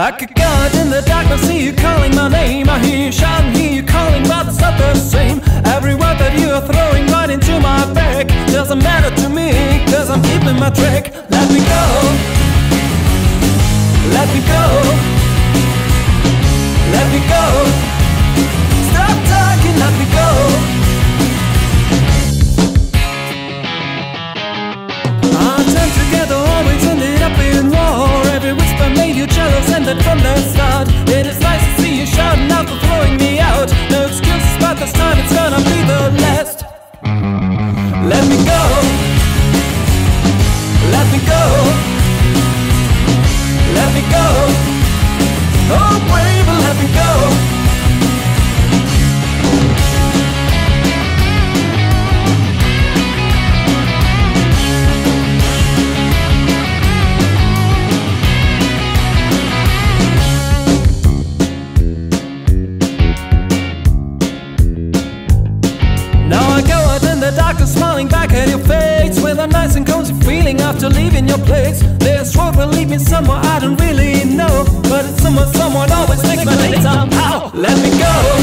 I could go out in the darkness, see you calling my name. I hear you shouting, hear you calling, but it's not the same. Every word that you are throwing right into my back doesn't matter to me, cause I'm keeping my track. Let me go, start. It is nice to see you shouting out for throwing me out. No excuses, but this time it's gonna be the last. Let me go. After leaving your place. Road will lead me somewhere I don't really know. But it's somewhere someone always makes my name somehow. Let me Let me go